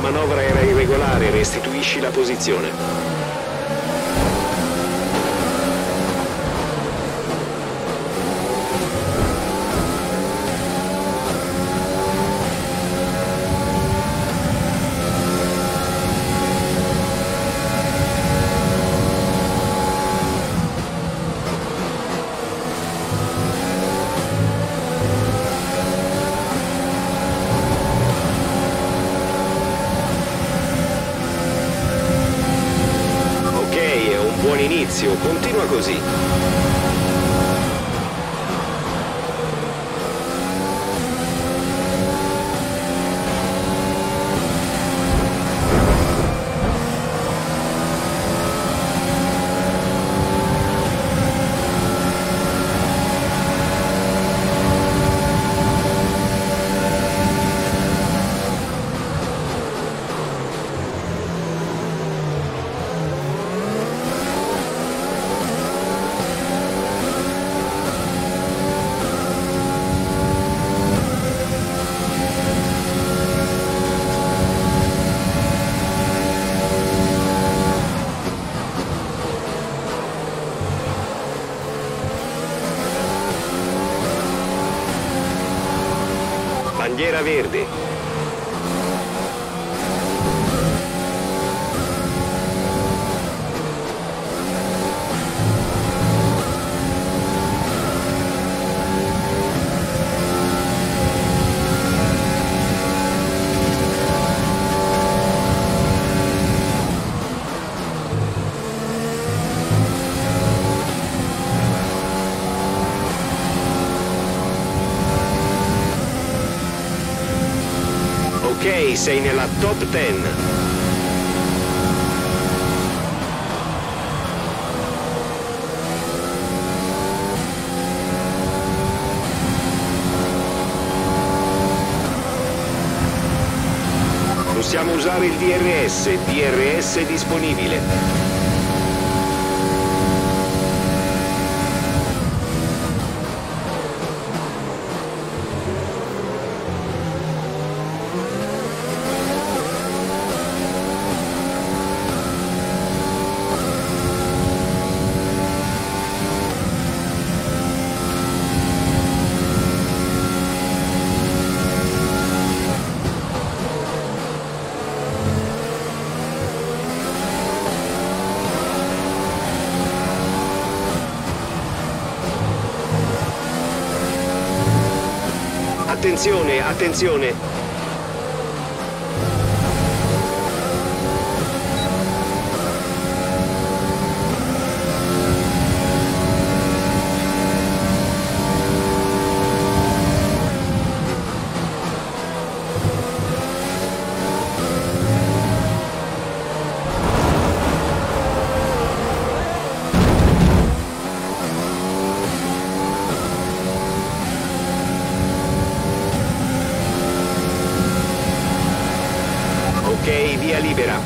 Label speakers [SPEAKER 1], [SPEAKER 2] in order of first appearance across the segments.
[SPEAKER 1] la manovra era irregolare, restituisci la posizione. Ok, è un inizio, continua così. Bandiera verde. Ok, sei nella top 10. Possiamo usare il DRS, DRS disponibile. Attenzione, attenzione. Ok, via libera.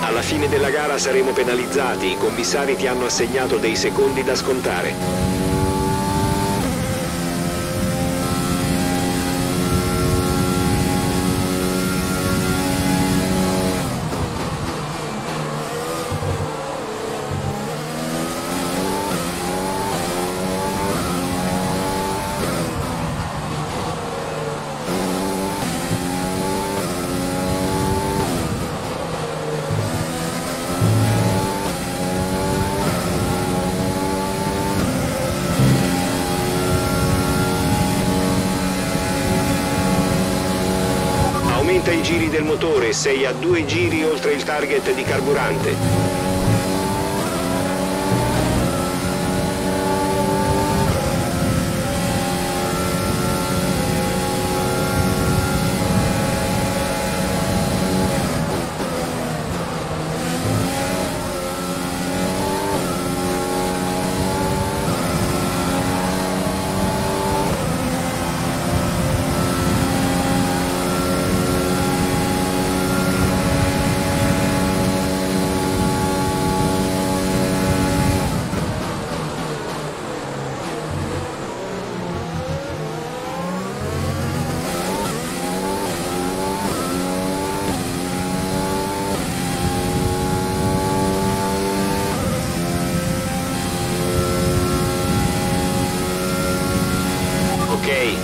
[SPEAKER 1] Alla fine della gara saremo penalizzati, i commissari ti hanno assegnato dei secondi da scontare. Aumenta i giri sei a due giri oltre il target di carburante.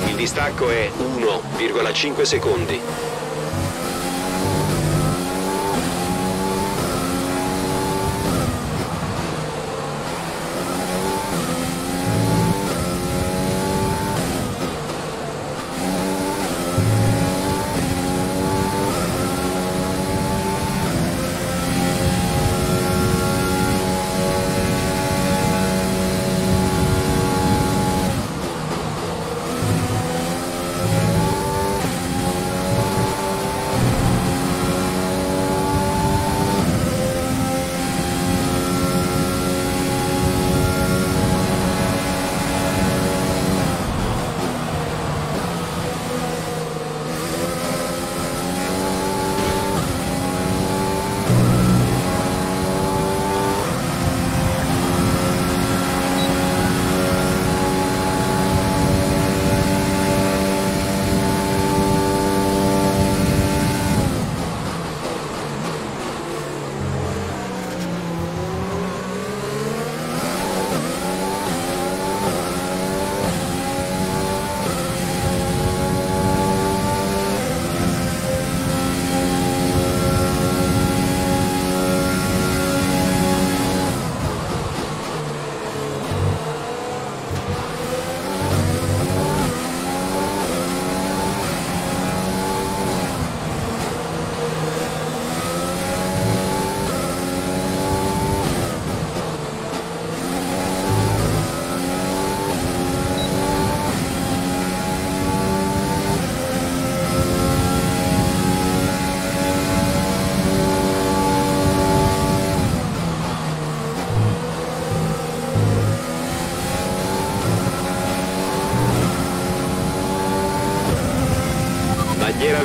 [SPEAKER 1] Il distacco è 1,5 secondi.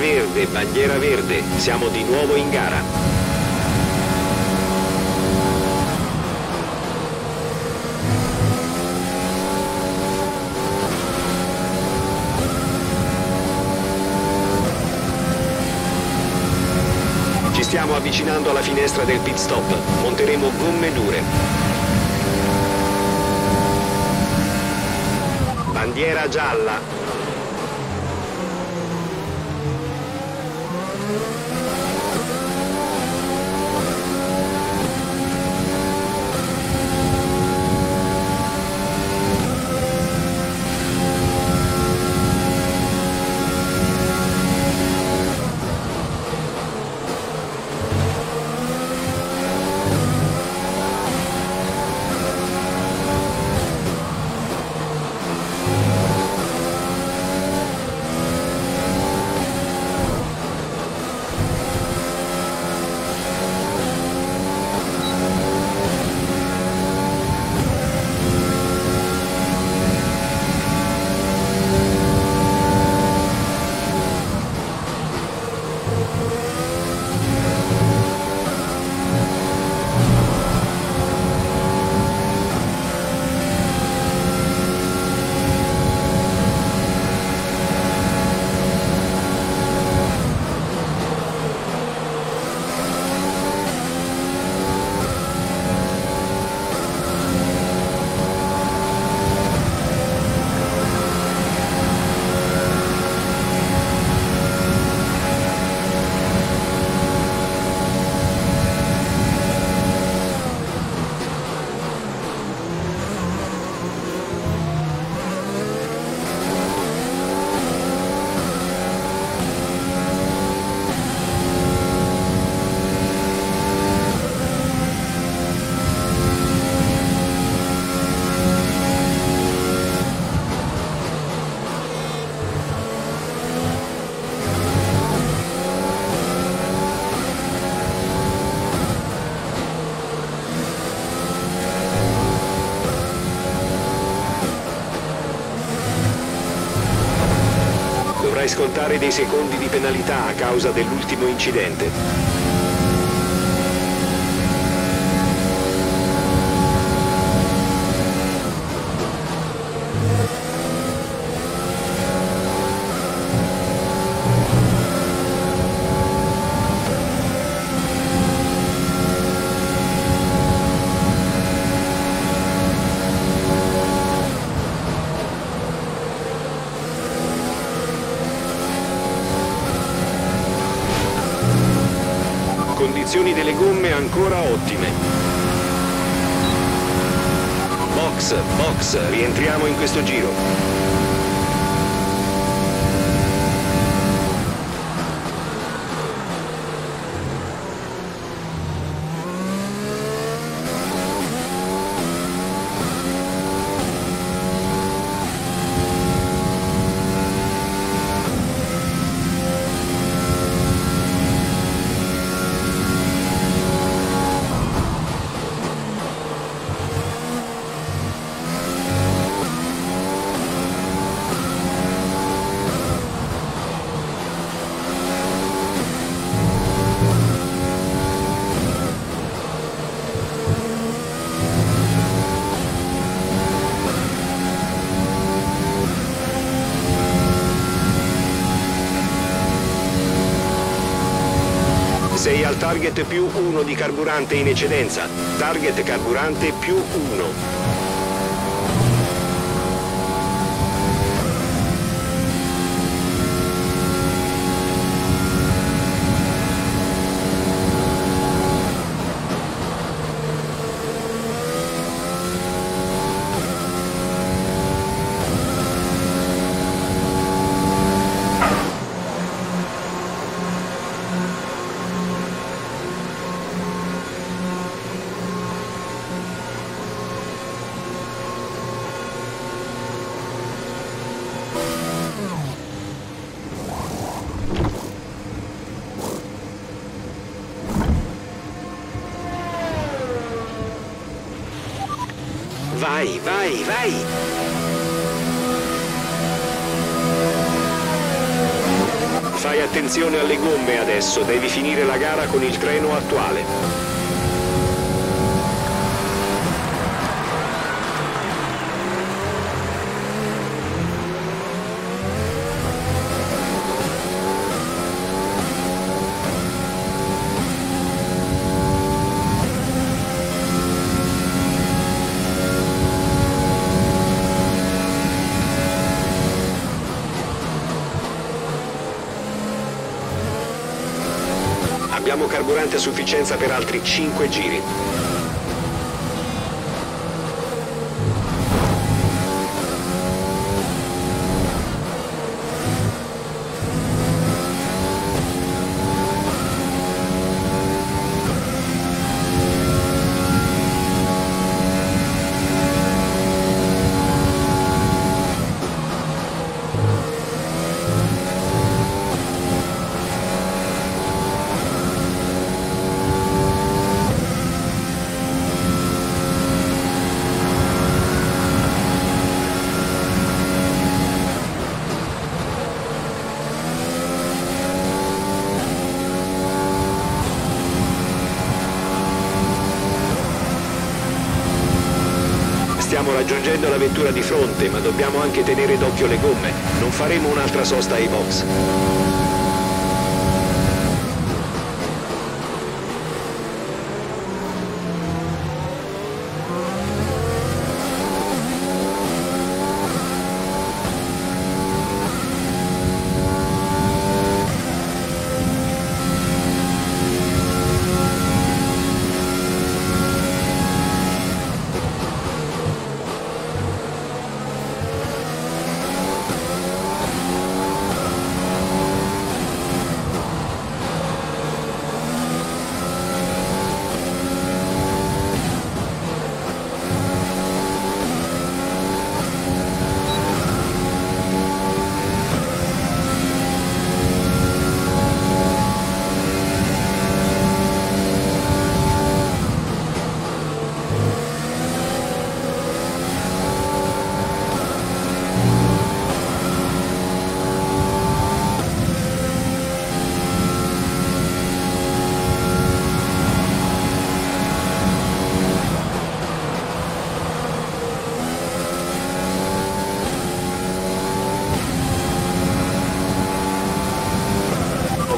[SPEAKER 1] Verde, bandiera verde, siamo di nuovo in gara. Ci stiamo avvicinando alla finestra del pit stop. Monteremo gomme dure. Bandiera gialla. Dovrai scontare dei secondi di penalità a causa dell'ultimo incidente. Ottime. Box, box, rientriamo in questo giro. Sei al target più 1 di carburante in eccedenza. Target carburante più 1. Vai, vai! Fai attenzione alle gomme adesso, devi finire la gara con il treno attuale. Abbiamo carburante a sufficienza per altri 5 giri. Stiamo raggiungendo la vettura di fronte, ma dobbiamo anche tenere d'occhio le gomme. Non faremo un'altra sosta ai box.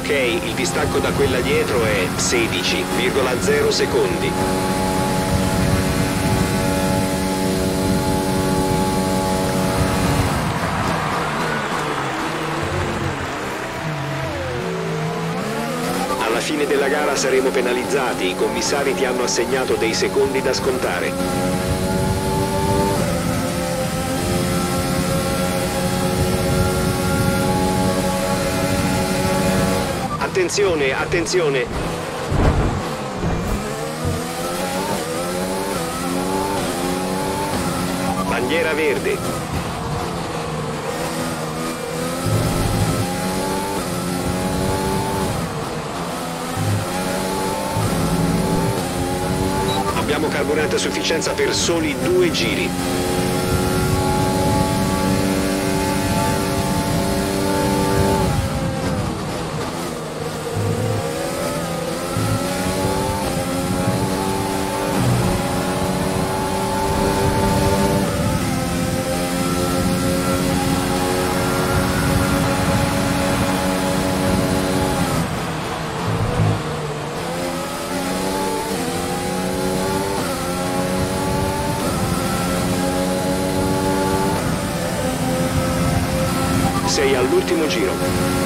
[SPEAKER 1] Ok, il distacco da quella dietro è 16,0 secondi. Alla fine della gara saremo penalizzati, i commissari ti hanno assegnato dei secondi da scontare. Attenzione, attenzione! Bandiera verde. Abbiamo carburante a sufficienza per soli due giri. Sei all'ultimo giro.